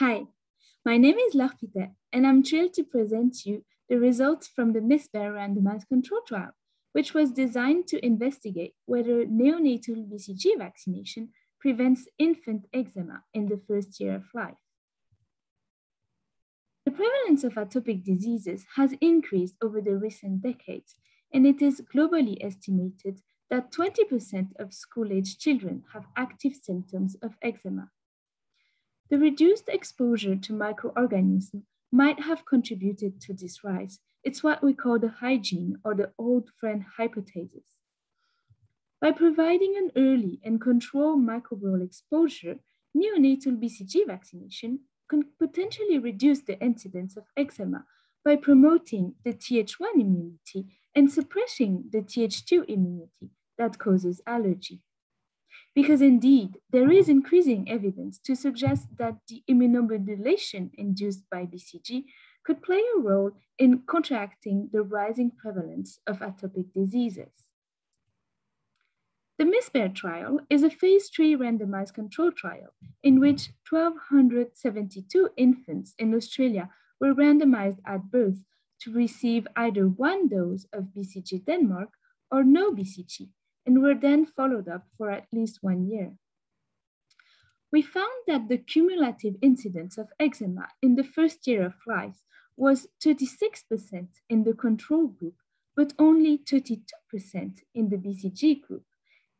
Hi, my name is Laure Pittet, and I'm thrilled to present you the results from the MIS BAIR randomized control trial, which was designed to investigate whether neonatal BCG vaccination prevents infant eczema in the first year of life. The prevalence of atopic diseases has increased over the recent decades, and it is globally estimated that 20% of school-aged children have active symptoms of eczema. The reduced exposure to microorganisms might have contributed to this rise. It's what we call the hygiene or the old friend hypothesis. By providing an early and controlled microbial exposure, neonatal BCG vaccination can potentially reduce the incidence of eczema by promoting the Th1 immunity and suppressing the Th2 immunity that causes allergy. Because indeed, there is increasing evidence to suggest that the immunomodulation induced by BCG could play a role in counteracting the rising prevalence of atopic diseases. The MIS BAIR trial is a phase three randomized control trial in which 1,272 infants in Australia were randomized at birth to receive either one dose of BCG Denmark or no BCG and were then followed up for at least one year. We found that the cumulative incidence of eczema in the first year of life was 36% in the control group, but only 32% in the BCG group.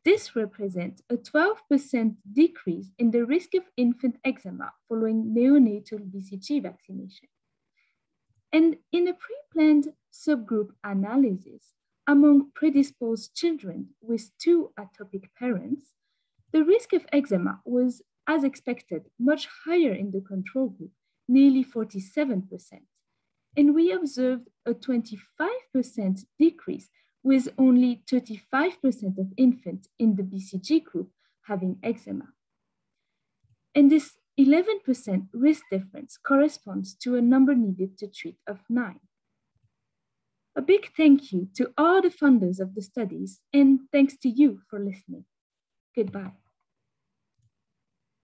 This represents a 12% decrease in the risk of infant eczema following neonatal BCG vaccination. And in a pre-planned subgroup analysis, among predisposed children with two atopic parents, the risk of eczema was, as expected, much higher in the control group, nearly 47%. And we observed a 25% decrease with only 35% of infants in the BCG group having eczema. And this 11% risk difference corresponds to a number needed to treat of nine. A big thank you to all the funders of the studies, and thanks to you for listening. Goodbye.